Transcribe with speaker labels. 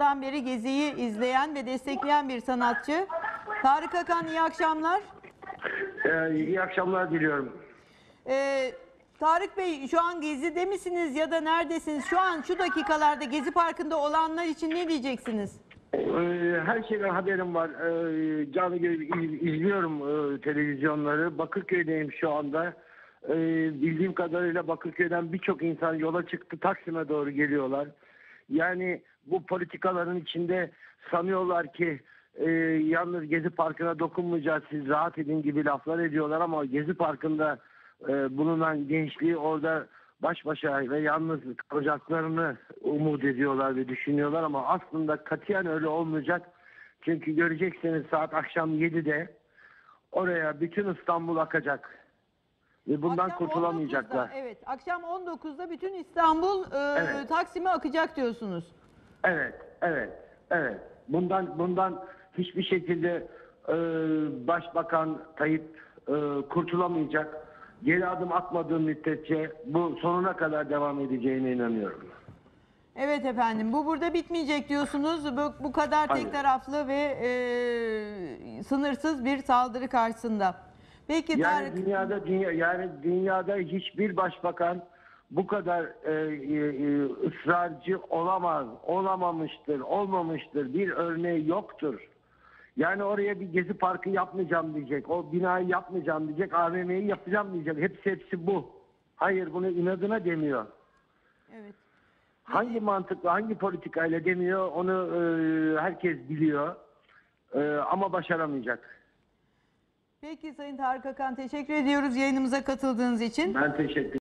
Speaker 1: Yıldan beri Gezi'yi izleyen ve destekleyen bir sanatçı. Tarık Akan iyi akşamlar.
Speaker 2: Ee, iyi akşamlar diliyorum.
Speaker 1: Ee, Tarık Bey şu an Gezi'de misiniz ya da neredesiniz? Şu an şu dakikalarda Gezi Parkı'nda olanlar için ne diyeceksiniz?
Speaker 2: Ee, her şeyden haberim var. Ee, canlı izliyorum e, televizyonları. Bakırköy'deyim şu anda. Ee, bildiğim kadarıyla Bakırköy'den birçok insan yola çıktı. Taksim'e doğru geliyorlar. Yani bu politikaların içinde sanıyorlar ki e, yalnız Gezi Parkı'na dokunmayacağız siz rahat edin gibi laflar ediyorlar ama Gezi Parkı'nda e, bulunan gençliği orada baş başa ve yalnız kalacaklarını umut ediyorlar ve düşünüyorlar ama aslında katiyen öyle olmayacak. Çünkü göreceksiniz saat akşam 7'de oraya bütün İstanbul akacak. Ve bundan
Speaker 1: Akşam
Speaker 2: kurtulamayacaklar.
Speaker 1: 19'da, evet, akşam 19'da bütün İstanbul e,
Speaker 2: Evet.
Speaker 1: Taksim'e akacak diyorsunuz.
Speaker 2: Evet, evet, evet. Bundan bundan hiçbir şekilde e, Başbakan Tayyip e, kurtulamayacak. Geri adım atmadığı müddetçe bu sonuna kadar devam edeceğine inanıyorum.
Speaker 1: Evet efendim bu burada bitmeyecek diyorsunuz. Bu, bu kadar tek
Speaker 2: Hayır.
Speaker 1: taraflı ve e, sınırsız bir saldırı karşısında. Peki
Speaker 2: Yani
Speaker 1: Tarık
Speaker 2: dünyada dünya yani dünyada hiçbir başbakan bu kadar e, e, e, ısrarcı olamaz, olamamıştır, olmamıştır. Bir örneği yoktur. Yani oraya bir gezi parkı yapmayacağım diyecek. O binayı yapmayacağım diyecek. AVM'yi yapacağım diyecek. Hepsi hepsi bu. Hayır bunu inadına demiyor.
Speaker 1: evet.
Speaker 2: Hangi mantıkla, hangi politikayla demiyor onu e, herkes biliyor. E, ama başaramayacak.
Speaker 1: Peki Sayın Tarık Akan teşekkür ediyoruz yayınımıza katıldığınız için.
Speaker 2: Ben teşekkür